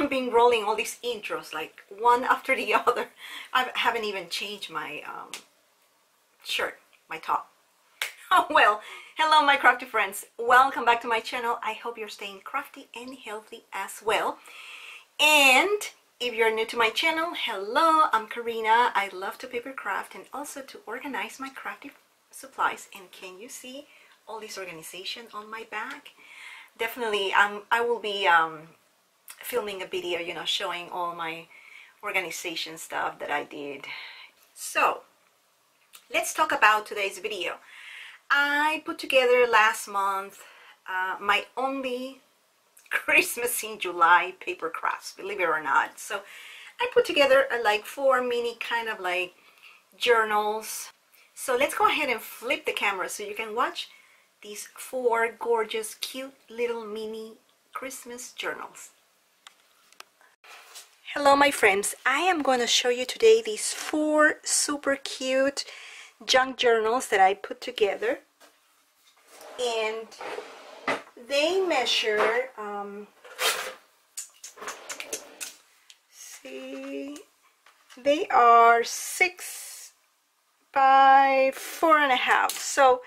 I've been rolling all these intros like one after the other. I haven't even changed my um, shirt, my top. Oh well, hello my crafty friends. Welcome back to my channel. I hope you're staying crafty and healthy as well. And if you're new to my channel, hello, I'm Karina. I love to paper craft and also to organize my crafty supplies. And can you see all this organization on my back? Definitely, um, I will be um, filming a video, you know, showing all my organization stuff that I did. So, let's talk about today's video. I put together last month uh, my only Christmas in July paper crafts, believe it or not. So I put together uh, like four mini kind of like journals. So let's go ahead and flip the camera so you can watch these four gorgeous, cute little mini Christmas journals. Hello my friends, I am going to show you today these four super cute junk journals that I put together. And they measure um, see they are six by four and a half. So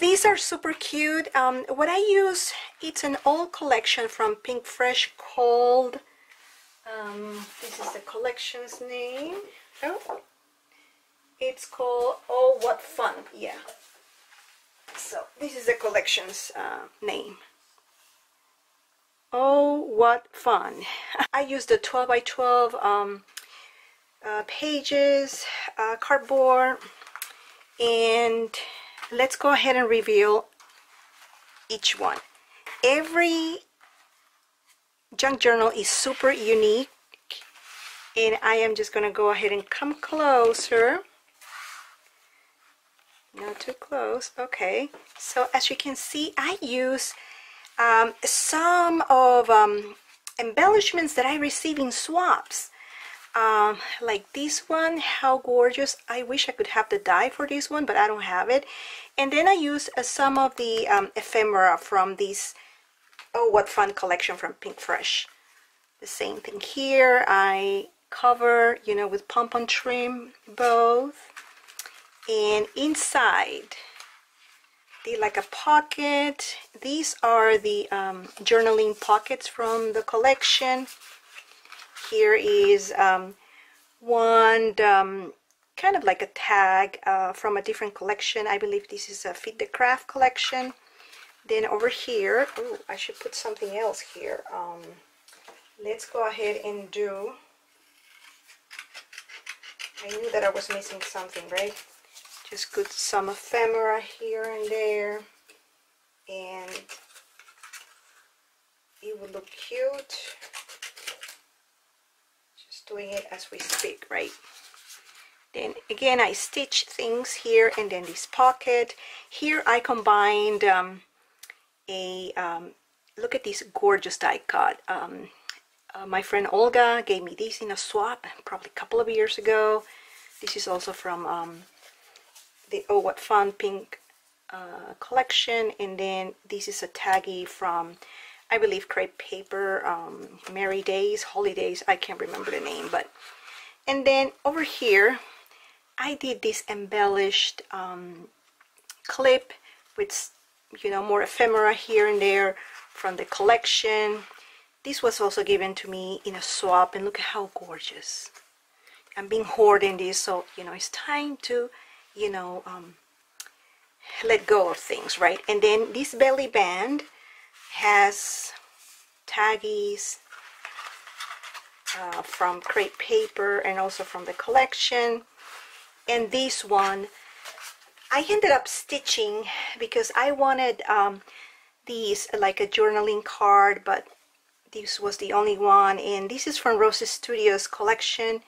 these are super cute. Um, what I use it's an old collection from Pink Fresh called um, this is the collection's name. Oh. It's called oh what fun. Yeah. So this is the collection's uh, name. Oh what fun. I used the 12 by 12 um, uh, pages uh, cardboard and let's go ahead and reveal each one. Every junk journal is super unique and I am just gonna go ahead and come closer. Not too close okay. So as you can see I use um, some of um, embellishments that I receive in swaps. Um, like this one how gorgeous. I wish I could have the die for this one but I don't have it. And then I use uh, some of the um, ephemera from this oh what fun collection from Pink Fresh. The same thing here. I cover you know with pom-pom trim both. And inside they like a pocket. These are the um, journaling pockets from the collection. Here is um, one um, kind of like a tag uh, from a different collection. I believe this is a Fit the Craft collection then over here oh I should put something else here. Um, let's go ahead and do I knew that I was missing something right? Just put some ephemera here and there and it would look cute. Just doing it as we speak right? Then again I stitch things here and then this pocket. Here I combined um, a um, look at this gorgeous die cut. Um, uh, my friend Olga gave me these in a swap probably a couple of years ago. This is also from um, the Oh What Fun pink uh, collection. And then this is a taggy from I believe Crate Paper um, Merry Days Holidays I can't remember the name but and then over here I did this embellished um, clip with you know more ephemera here and there from the collection. This was also given to me in a swap and look at how gorgeous. I'm being hoarding this so you know it's time to you know um, let go of things right? And then this belly band has taggies uh, from Crate Paper and also from the collection. And this one I ended up stitching because I wanted um, these like a journaling card but this was the only one and this is from Roses Studios collection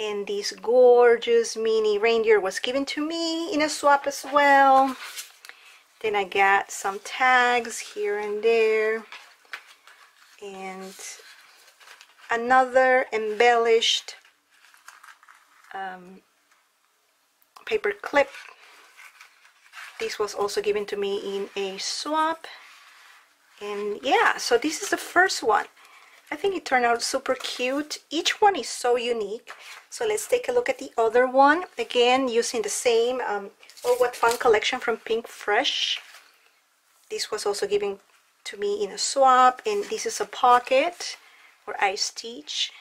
and this gorgeous mini reindeer was given to me in a swap as well. Then I got some tags here and there and another embellished um, paper clip this was also given to me in a swap and yeah so this is the first one I think it turned out super cute. Each one is so unique. So let's take a look at the other one. Again, using the same um, Oh What Fun collection from Pink Fresh. This was also given to me in a swap. And this is a pocket where I stitch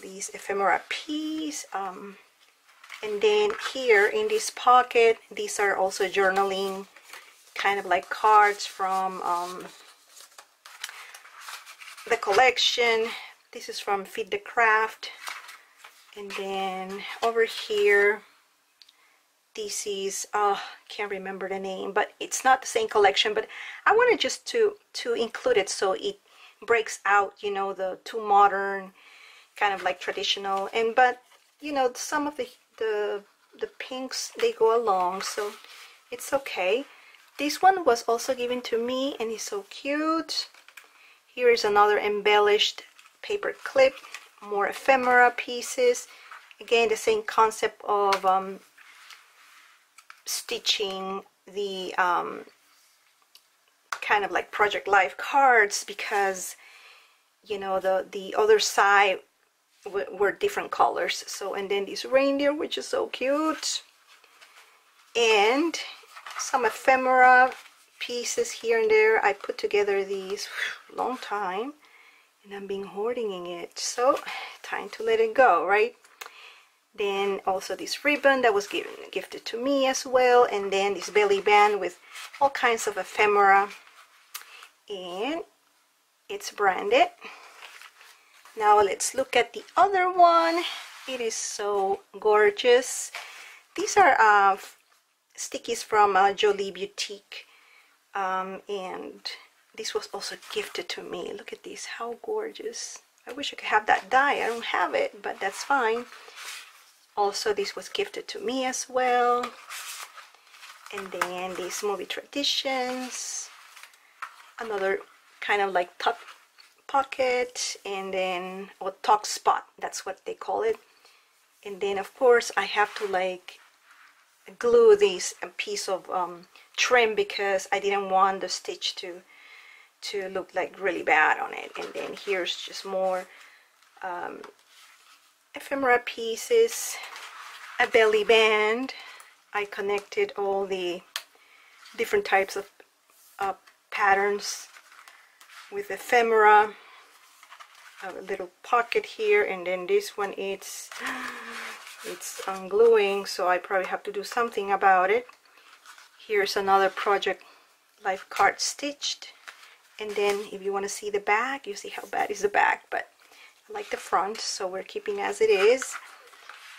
these ephemera piece. Um, and then here in this pocket, these are also journaling kind of like cards from um, the collection. This is from Feed the Craft. And then over here, this is, uh, can't remember the name, but it's not the same collection, but I wanted just to, to include it so it breaks out, you know, the too modern, kind of like traditional, and, but, you know, some of the, the, the pinks, they go along, so it's okay. This one was also given to me, and it's so cute. Here is another embellished paper clip, more ephemera pieces. Again, the same concept of um, stitching the um, kind of like Project Life cards because, you know, the, the other side were different colors. So, and then this reindeer, which is so cute. And some ephemera pieces here and there. I put together these long time and I've been hoarding it. So time to let it go, right? Then also this ribbon that was given gifted to me as well. And then this belly band with all kinds of ephemera. And it's branded. Now let's look at the other one. It is so gorgeous. These are uh, stickies from uh, Jolie Boutique. Um, and this was also gifted to me. Look at this how gorgeous. I wish I could have that die I don't have it but that's fine. Also this was gifted to me as well. And then these movie traditions. Another kind of like tuck pocket and then or tuck spot that's what they call it. And then of course I have to like glue this piece of um, trim because I didn't want the stitch to to look like really bad on it. And then here's just more um, ephemera pieces a belly band. I connected all the different types of uh, patterns with ephemera a little pocket here and then this one it's it's ungluing so I probably have to do something about it. Here's another project life card stitched. And then if you want to see the back you see how bad is the back but I like the front so we're keeping as it is.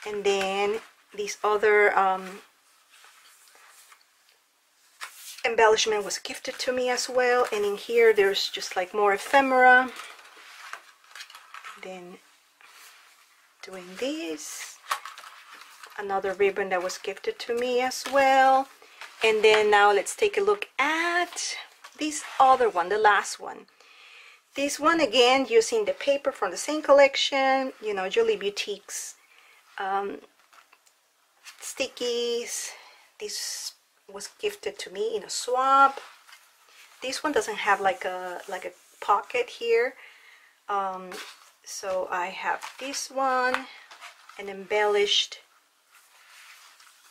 And then this other um, embellishment was gifted to me as well and in here there's just like more ephemera. Then doing this another ribbon that was gifted to me as well. And then now let's take a look at this other one the last one. This one again using the paper from the same collection you know Julie Boutiques um, stickies this was gifted to me in a swap. This one doesn't have like a like a pocket here. Um, so I have this one an embellished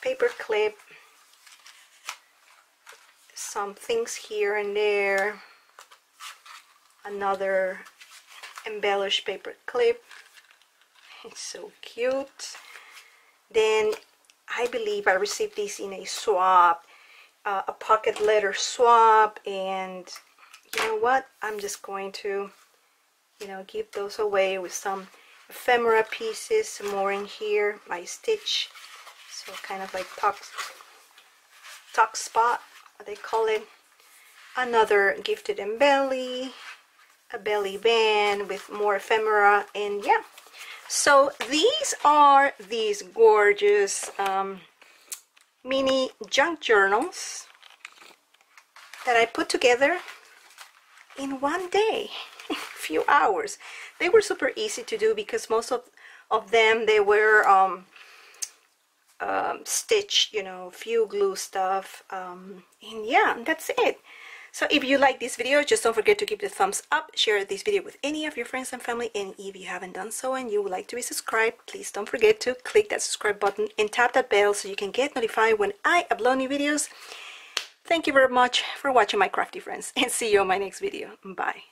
paper clip some things here and there another embellished paper clip it's so cute. Then I believe I received this in a swap uh, a pocket letter swap and you know what? I'm just going to you know give those away with some ephemera pieces some more in here my stitch so kind of like tuck tuck spot they call it. Another gifted and belly a belly band with more ephemera and yeah. So these are these gorgeous um, mini junk journals that I put together in one day a few hours they were super easy to do because most of of them they were um, um, stitch, you know, few glue stuff. Um, and yeah, that's it. So if you like this video, just don't forget to give it a thumbs up, share this video with any of your friends and family, and if you haven't done so and you would like to be subscribed, please don't forget to click that subscribe button and tap that bell so you can get notified when I upload new videos. Thank you very much for watching my crafty friends and see you on my next video. Bye.